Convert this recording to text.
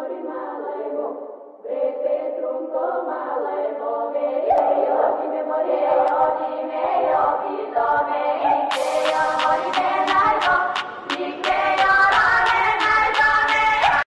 mori malevo,